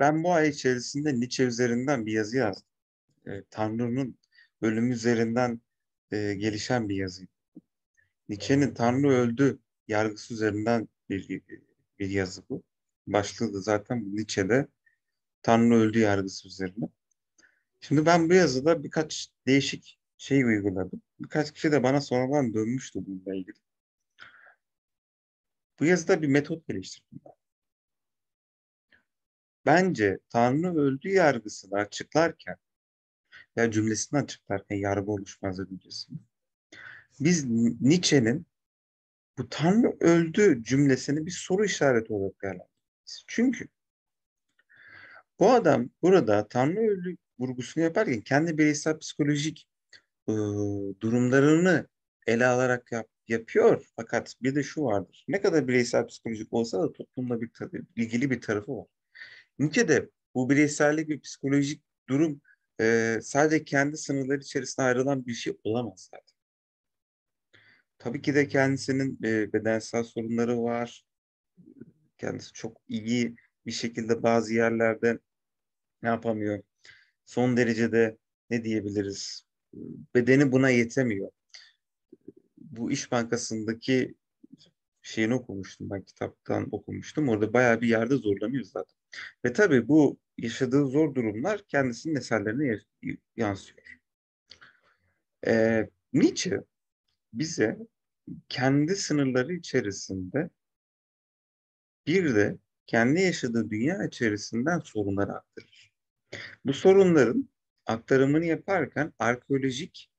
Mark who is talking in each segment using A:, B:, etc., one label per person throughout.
A: Ben bu ay içerisinde Nietzsche üzerinden bir yazı yazdım. E, Tanrı'nın ölümü üzerinden e, gelişen bir yazı. Nietzsche'nin Tanrı öldü yargısı üzerinden bir, bir yazı bu. Başlığı da zaten Nietzsche'de Tanrı öldü yargısı üzerine. Şimdi ben bu yazıda birkaç değişik şey uyguladım. Birkaç kişi de bana sonradan dönmüştü bununla ilgili. Bu yazıda bir metot geliştirdim ben. Bence Tanrı öldü yargısını açıklarken ya cümlesini açıklarken yargı oluşmaz cümlesini. Biz Nietzsche'nin bu Tanrı öldü cümlesini bir soru işareti olarak değerlendiririz. Çünkü bu adam burada Tanrı öldü vurgusunu yaparken kendi bireysel psikolojik e, durumlarını ele alarak yap, yapıyor. Fakat bir de şu vardır. Ne kadar bireysel psikolojik olsa da toplumla bir ilgili bir tarafı var. Nietzsche'de bu bireysellik ve psikolojik durum e, sadece kendi sınırları içerisinde ayrılan bir şey olamaz zaten. Tabii ki de kendisinin e, bedensel sorunları var. Kendisi çok iyi bir şekilde bazı yerlerde ne yapamıyor? Son derecede ne diyebiliriz? Bedeni buna yetemiyor. Bu İş Bankası'ndaki şeyini okumuştum ben kitaptan okumuştum. Orada bayağı bir yerde zorlanıyor zaten. Ve tabii bu yaşadığı zor durumlar kendisinin eserlerine yansıyor. Ee, Nietzsche bize kendi sınırları içerisinde bir de kendi yaşadığı dünya içerisinden sorunları aktarır. Bu sorunların aktarımını yaparken arkeolojik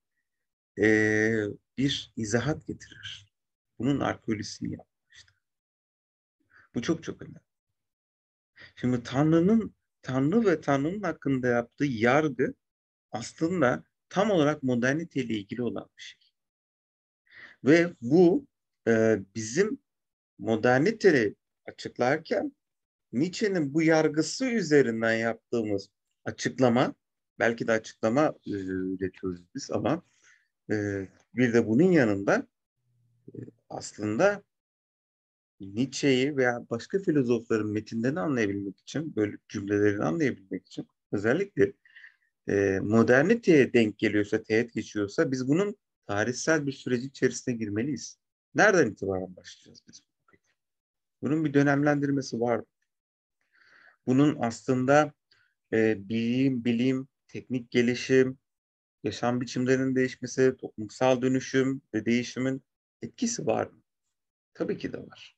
A: e, bir izahat getirir. Bunun arkeolojisini yapmıştır. Bu çok çok önemli. Şimdi Tanrı'nın Tanrı ve Tanrı'nın hakkında yaptığı yargı aslında tam olarak moderniteyle ilgili olan bir şey. Ve bu e, bizim moderniteyi açıklarken Nietzsche'nin bu yargısı üzerinden yaptığımız açıklama, belki de açıklama e, üretiyoruz biz ama e, bir de bunun yanında e, aslında Nietzsche'yi veya başka filozofların metinlerini anlayabilmek için, böyle cümlelerini anlayabilmek için özellikle e, moderniteye denk geliyorsa, teğet geçiyorsa biz bunun tarihsel bir süreci içerisine girmeliyiz. Nereden itibaren başlayacağız biz? Bunun bir dönemlendirmesi var. Bunun aslında e, bilim, bilim, teknik gelişim, yaşam biçimlerinin değişmesi, toplumsal dönüşüm ve değişimin etkisi var mı? Tabii ki de var.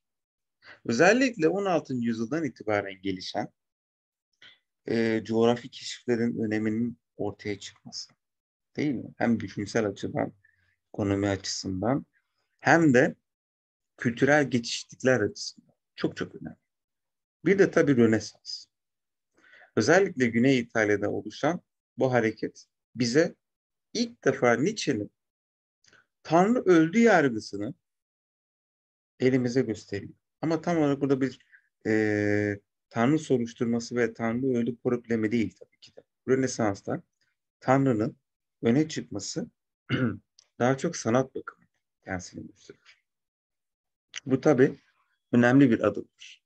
A: Özellikle 16. yüzyıldan itibaren gelişen e, coğrafi keşiflerin öneminin ortaya çıkması. Değil mi? Hem düşünsel açıdan, ekonomi açısından hem de kültürel geçişlikler açısından. Çok çok önemli. Bir de tabii Rönesans. Özellikle Güney İtalya'da oluşan bu hareket bize ilk defa Nietzsche'nin Tanrı öldü yargısını elimize gösteriyor. Ama tam olarak burada bir e, Tanrı soruşturması ve Tanrı öldü problemi değil tabii ki de. Rönesans'ta Tanrı'nın öne çıkması daha çok sanat bakımı kendisini gösteriyor. Bu tabii önemli bir adımdır.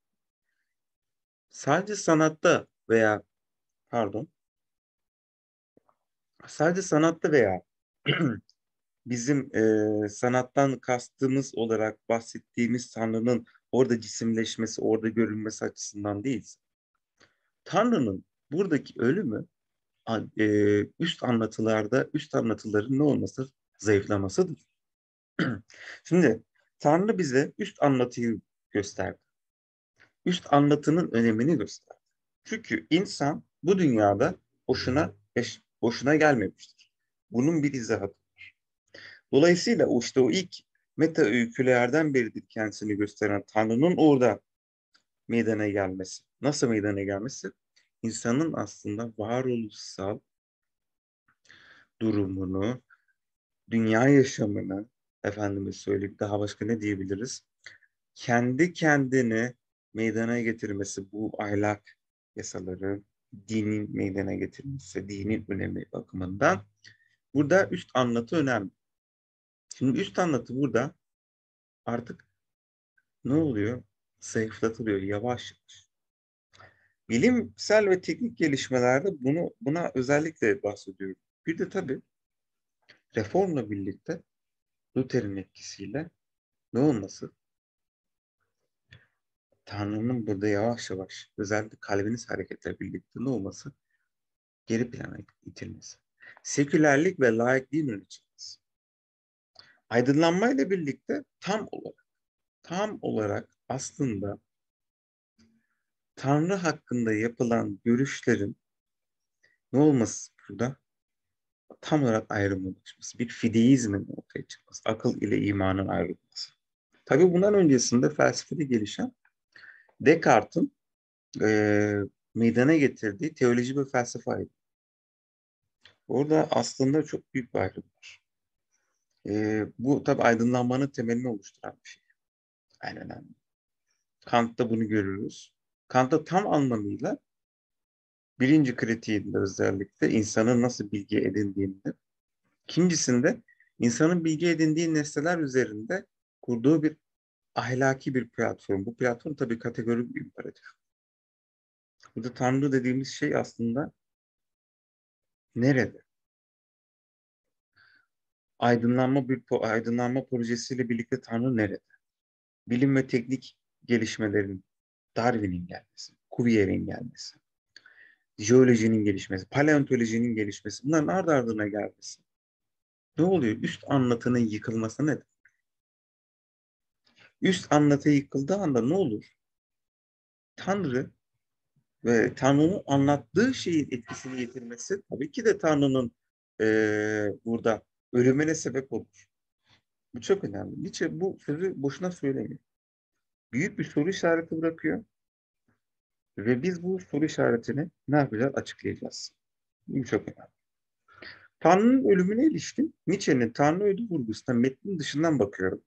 A: Sadece sanatta veya pardon sadece sanatta veya bizim e, sanattan kastımız olarak bahsettiğimiz Tanrı'nın orada cisimleşmesi, orada görülmesi açısından değil. Tanrı'nın buradaki ölümü e, üst anlatılarda, üst anlatıların ne olması? Zayıflamasıdır. Şimdi Tanrı bize üst anlatıyı gösterdi. Üst anlatının önemini gösterdi. Çünkü insan bu dünyada boşuna boşuna gelmemiştir. Bunun bir izahatı var. Dolayısıyla işte o ilk meta öykülerden beridir kendisini gösteren Tanrı'nın orada meydana gelmesi. Nasıl meydana gelmesi? İnsanın aslında varoluşsal durumunu, dünya yaşamını, efendime söyleyeyim daha başka ne diyebiliriz? Kendi kendini meydana getirmesi, bu ahlak yasaları, dinin meydana getirmesi, dinin önemi bakımından burada üst anlatı önemli. Şimdi üst anlatı burada artık ne oluyor? Zayıflatılıyor yavaş. Bilimsel ve teknik gelişmelerde bunu buna özellikle bahsediyorum. Bir de tabii reformla birlikte Luther'in etkisiyle ne olması? Tanrı'nın burada yavaş yavaş özellikle kalbiniz hareketle birlikte ne olması? Geri plana itilmesi. Sekülerlik ve laikliğin çıkması. Aydınlanmayla birlikte tam olarak tam olarak aslında Tanrı hakkında yapılan görüşlerin ne olması burada? Tam olarak ayrım oluşması. Bir fideizmin ortaya çıkması. Akıl ile imanın ayrılması. Tabii bundan öncesinde felsefede gelişen Descartes'in e, meydana getirdiği teoloji ve felsefe ayrımı. Orada aslında çok büyük bir ayrım var. E, bu tabii aydınlanmanın temelini oluşturan bir şey. En önemli. Kant'ta bunu görürüz. Kant'ta tam anlamıyla birinci kritiğinde özellikle insanın nasıl bilgi edindiğinde, ikincisinde insanın bilgi edindiği nesneler üzerinde kurduğu bir ahlaki bir platform. Bu platform tabii kategorik bir imperatif. Burada Tanrı dediğimiz şey aslında nerede? Aydınlanma bir aydınlanma projesiyle birlikte Tanrı nerede? Bilim ve teknik gelişmelerin Darwin'in gelmesi, Cuvier'in gelmesi, jeolojinin gelişmesi, paleontolojinin gelişmesi, bunların ardı ardına gelmesi. Ne oluyor? Üst anlatının yıkılması nedir? Üst anlatı yıkıldığı anda ne olur? Tanrı ve Tanrı'nın anlattığı şeyin etkisini yitirmesi tabii ki de Tanrı'nın e, burada ölümüne sebep olur. Bu çok önemli. Nietzsche bu sözü boşuna söylemiyor büyük bir soru işareti bırakıyor. Ve biz bu soru işaretini ne yapacağız? Açıklayacağız. Bu çok önemli. Tanrı'nın ölümüne ilişkin Nietzsche'nin Tanrı ölü vurgusuna metnin dışından bakıyorum.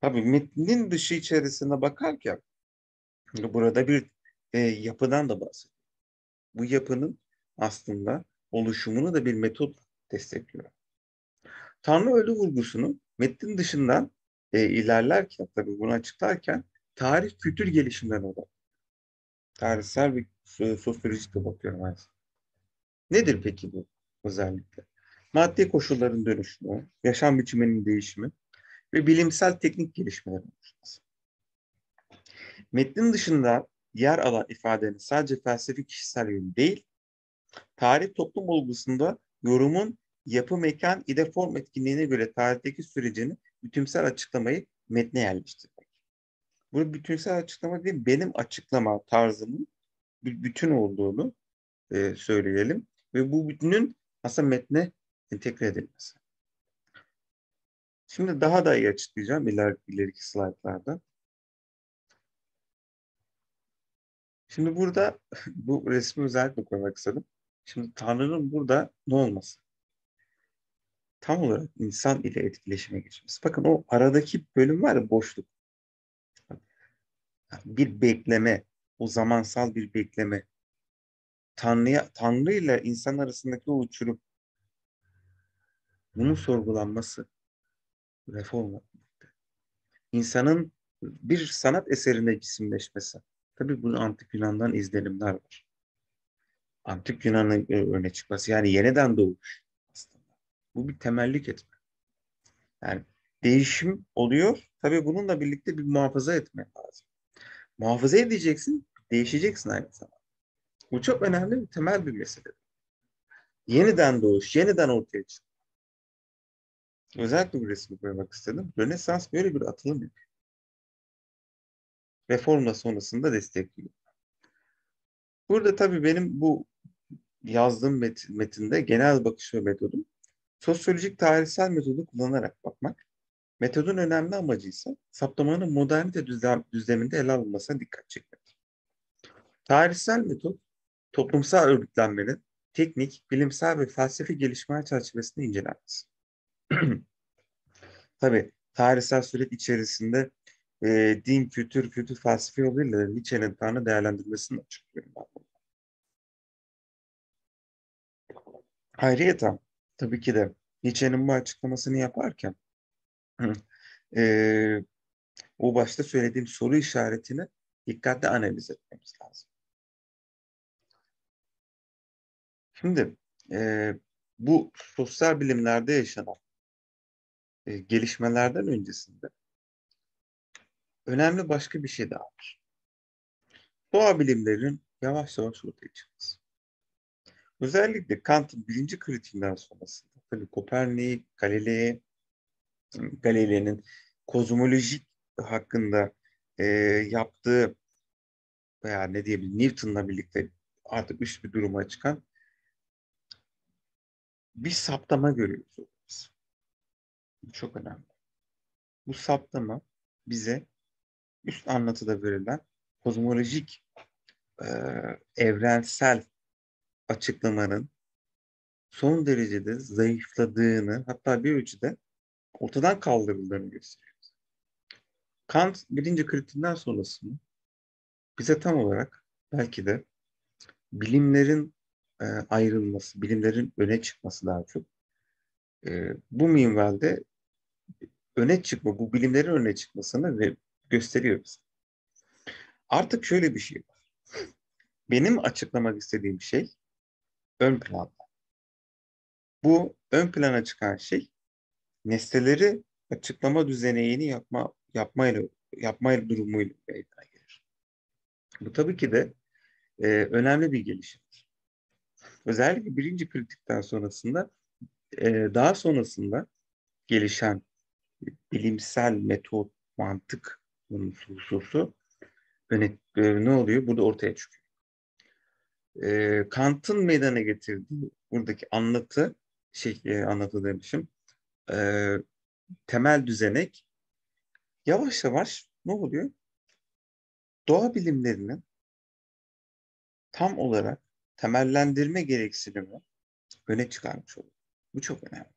A: Tabii metnin dışı içerisine bakarken burada bir e, yapıdan da bahsediyor. Bu yapının aslında oluşumunu da bir metot destekliyor. Tanrı ölü vurgusunu metnin dışından e, ilerlerken tabii bunu açıklarken tarih kültür gelişimden olur. Tarihsel bir sosyolojik de bakıyorum aslında. Nedir peki bu özellikle? Maddi koşulların dönüşümü, yaşam biçiminin değişimi ve bilimsel teknik gelişmelerin oluşması. Metnin dışında yer alan ifadenin sadece felsefi kişisel yönü değil, tarih toplum olgusunda yorumun yapı mekan ide form etkinliğine göre tarihteki sürecini bütünsel açıklamayı metne yerleştirmek. Bu bütünsel açıklama değil, benim açıklama tarzımın bir bütün olduğunu e, söyleyelim. Ve bu bütünün aslında metne entegre edilmesi. Şimdi daha da iyi açıklayacağım iler, ileriki slaytlarda. Şimdi burada bu resmi özellikle koymak istedim. Şimdi Tanrı'nın burada ne olması? Tam olarak insan ile etkileşime geçmesi. Bakın o aradaki bölüm var ya boşluk. Bir bekleme, o zamansal bir bekleme. Tanrı'ya, Tanrı ile insan arasındaki o uçurum. Bunun sorgulanması reformla İnsanın bir sanat eserine cisimleşmesi. Tabii bunu Antik Yunan'dan izlenimler var. Antik Yunan'ın e, öne çıkması yani yeniden doğuş. Bu bir temellik etme. Yani değişim oluyor. Tabii bununla birlikte bir muhafaza etmek lazım. Muhafaza edeceksin, değişeceksin aynı zamanda. Bu çok önemli bir temel bir mesele. Yeniden doğuş, yeniden ortaya çık. Özellikle bu resmi koymak istedim. Rönesans böyle bir atılım yapıyor. Reformla sonrasında destekliyor. Burada tabii benim bu yazdığım metinde genel bakış ve metodum Sosyolojik tarihsel metodu kullanarak bakmak, metodun önemli amacı ise saptamanın modernite düzlem, düzleminde ele alınmasına dikkat çekmek. Tarihsel metot, toplumsal örgütlenmenin teknik, bilimsel ve felsefi gelişmeler çerçevesinde incelenmesi. Tabi tarihsel süreç içerisinde e, din, kültür, kültür felsefe yoluyla Nietzsche'nin Tanrı değerlendirmesini açıklıyorum ben bunu tabii ki de Nietzsche'nin bu açıklamasını yaparken e, o başta söylediğim soru işaretini dikkatli analiz etmemiz lazım. Şimdi e, bu sosyal bilimlerde yaşanan e, gelişmelerden öncesinde önemli başka bir şey daha var. Doğa bilimlerin yavaş yavaş ortaya çıkması. Özellikle Kant'ın birinci kritiğinden sonrasında tabii Kopernik, Galilei, Galilei'nin kozmolojik hakkında e, yaptığı veya ne diyebilirim Newton'la birlikte artık üst bir duruma çıkan bir saptama görüyoruz. Bu çok önemli. Bu saptama bize üst anlatıda verilen kozmolojik e, evrensel açıklamanın son derecede zayıfladığını hatta bir ölçüde ortadan kaldırıldığını gösteriyor. Kant birinci kritiğinden sonrasını bize tam olarak belki de bilimlerin e, ayrılması, bilimlerin öne çıkması daha çok. E, bu minvalde öne çıkma, bu bilimlerin öne çıkmasını ve gösteriyor bize. Artık şöyle bir şey var. Benim açıklamak istediğim şey ön planda. Bu ön plana çıkan şey nesneleri açıklama düzenini yapma yapmayla yapmayla durumuyla meydana gelir. Bu tabii ki de e, önemli bir gelişimdir. Özellikle birinci kritikten sonrasında e, daha sonrasında gelişen bilimsel metot, mantık hususu öne, e, ne oluyor? Burada ortaya çıkıyor. E, Kant'ın meydana getirdiği buradaki anlatı, şey e, anlatı demişim, e, temel düzenek yavaş yavaş ne oluyor? Doğa bilimlerinin tam olarak temellendirme gereksinimi öne çıkarmış oluyor. Bu çok önemli.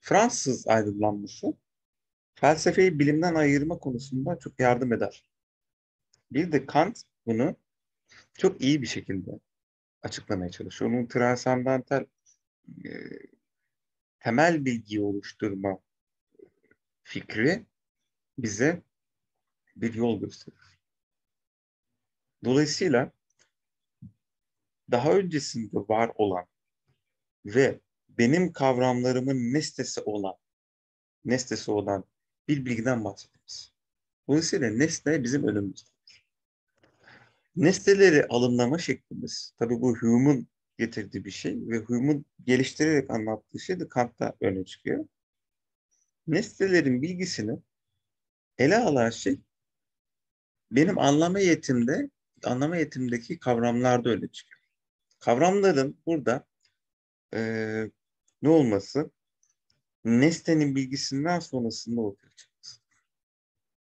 A: Fransız aydınlanması felsefeyi bilimden ayırma konusunda çok yardım eder. Bir de Kant bunu çok iyi bir şekilde açıklamaya çalışıyor. Onun transandantal e, temel bilgiyi oluşturma fikri bize bir yol gösterir. Dolayısıyla daha öncesinde var olan ve benim kavramlarımın nesnesi olan nesnesi olan bir bilgiden bahsediyoruz. Dolayısıyla nesne bizim önümüzdedir. Nesneleri alımlama şeklimiz, tabii bu Hume'un getirdiği bir şey ve Hume'un geliştirerek anlattığı şey de Kant'ta öne çıkıyor. Nesnelerin bilgisini ele alan şey benim anlama yetimde, anlama yetimdeki kavramlarda öne çıkıyor. Kavramların burada e, ne olması? Nesnenin bilgisinden sonrasında ortaya çıkması.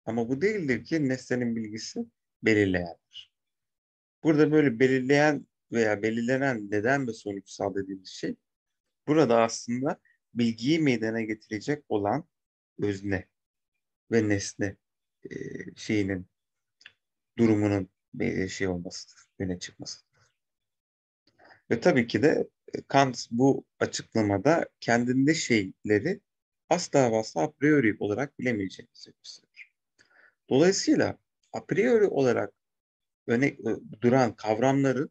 A: Ama bu değildir ki nesnenin bilgisi belirleyendir. Burada böyle belirleyen veya belirlenen neden ve sonuçsal dediğimiz şey burada aslında bilgiyi meydana getirecek olan özne ve nesne e, şeyinin durumunun bir şey olmasıdır, öne çıkmasıdır. Ve tabii ki de e, Kant bu açıklamada kendinde şeyleri asla ve asla a priori olarak bilemeyeceğimizi gösterir. Dolayısıyla a priori olarak öne e, duran kavramları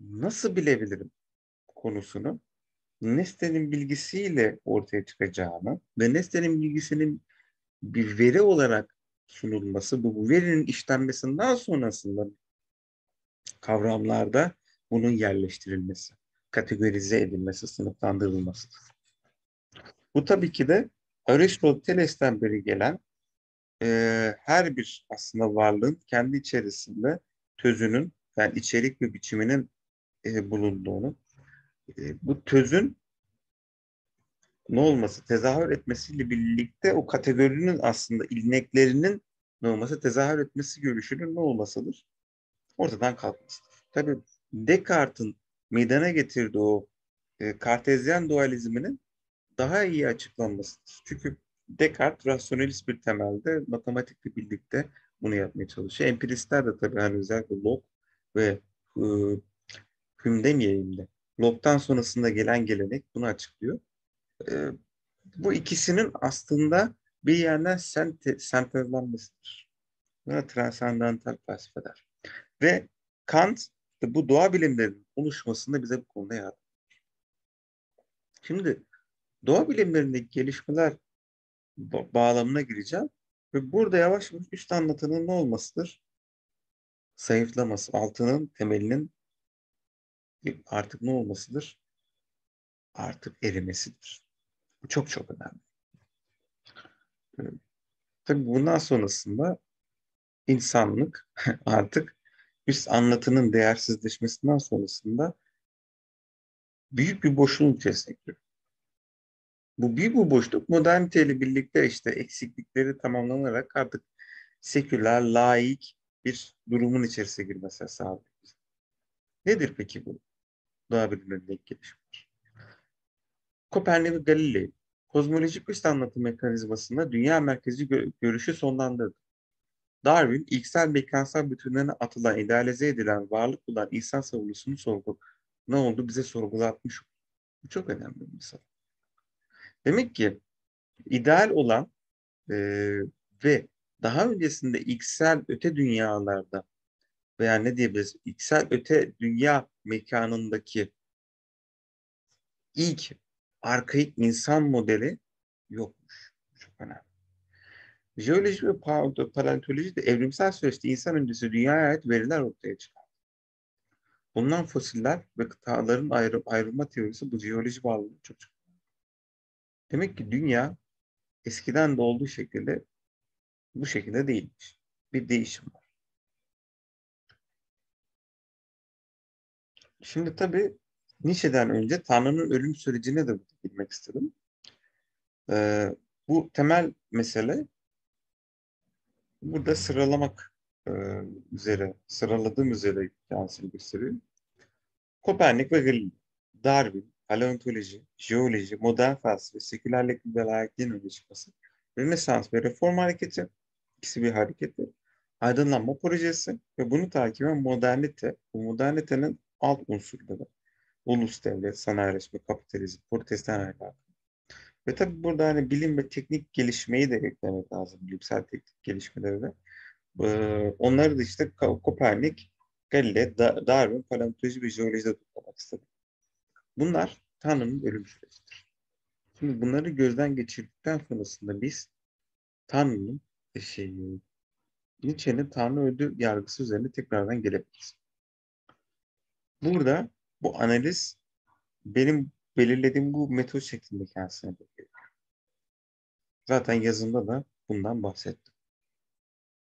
A: nasıl bilebilirim konusunu nesnenin bilgisiyle ortaya çıkacağını ve nesnenin bilgisinin bir veri olarak sunulması, bu, verinin işlenmesinden sonrasında kavramlarda bunun yerleştirilmesi, kategorize edilmesi, sınıflandırılmasıdır. Bu tabii ki de Aristoteles'ten beri gelen e, her bir aslında varlığın kendi içerisinde tözünün, yani içerik ve biçiminin e, bulunduğunu, e, bu tözün ne olması, tezahür etmesiyle birlikte o kategorinin aslında ilneklerinin ne olması, tezahür etmesi görüşünün ne olmasıdır? Ortadan kalkmasıdır. Tabii Descartes'in meydana getirdiği o e, kartezyen dualizminin daha iyi açıklanmasıdır. Çünkü Descartes rasyonelist bir temelde matematikle birlikte bunu yapmaya çalışıyor. Empiristler de tabii hani özellikle Locke ve e, Hume demeyeyim de Locke'tan sonrasında gelen gelenek bunu açıklıyor. E, bu ikisinin aslında bir yerden sente, sentezlenmesidir. Buna transandantal felsefe der. Ve Kant İşte bu doğa bilimlerinin oluşmasında bize bu konuda yardım. Şimdi doğa bilimlerindeki gelişmeler bağlamına gireceğim. Ve burada yavaş yavaş üst anlatının ne olmasıdır? Zayıflaması, altının temelinin artık ne olmasıdır? Artık erimesidir. Bu çok çok önemli. Tabii bundan sonrasında insanlık artık üst anlatının değersizleşmesinden sonrasında büyük bir boşluğun içerisine giriyor. Bu bir bu boşluk moderniteyle birlikte işte eksiklikleri tamamlanarak artık seküler, laik bir durumun içerisine girmesi sağlıyor. Nedir peki bu? Doğa bilimlerindeki gelişmeler. Kopernik Galilei kozmolojik üst anlatım mekanizmasında dünya merkezi gö- görüşü sonlandırdı. Darwin, ilksel mekansal bütünlerine atılan, idealize edilen, varlık bulan insan savunusunu sorgu ne oldu bize sorgulatmış. Bu çok önemli bir misal. Demek ki ideal olan e, ve daha öncesinde ilksel öte dünyalarda veya ne diyebiliriz ilksel öte dünya mekanındaki ilk arkaik insan modeli yokmuş. Çok önemli. Jeoloji ve paleontoloji de evrimsel süreçte insan öncesi dünyaya ait veriler ortaya çıkar. Bundan fosiller ve kıtaların ayrı, ayrılma teorisi bu jeoloji bağlamında çok çok Demek ki dünya eskiden de olduğu şekilde bu şekilde değilmiş. Bir değişim var. Şimdi tabii Nietzsche'den önce Tanrı'nın ölüm sürecine de bilmek istedim. Ee, bu temel mesele burada sıralamak e, üzere, sıraladığım üzere kendisini gösteriyor. Kopernik ve Darwin, paleontoloji, jeoloji, modern felsefe, sekülerlik ve laikliğin öne çıkması, Rönesans ve Reform hareketi, ikisi bir hareketi, aydınlanma projesi ve bunu takiben modernite, bu modernitenin alt unsurları, ulus devlet, sanayileşme, kapitalizm, protestan harekatı. Ve tabii burada hani bilim ve teknik gelişmeyi de eklemek lazım, bilimsel teknik gelişmeleri de. Ee, onları da işte Kopernik, Galileo, Darwin, paleontoloji ve jeolojide toplamak istedim. Bunlar Tanrı'nın ölüm sürecidir. Şimdi bunları gözden geçirdikten sonrasında biz Tanrı'nın şey, Nietzsche'nin Tanrı öldü yargısı üzerine tekrardan gelebiliriz. Burada bu analiz benim belirlediğim bu metot şeklinde kendisine bakıyor. Zaten yazımda da bundan bahsettim.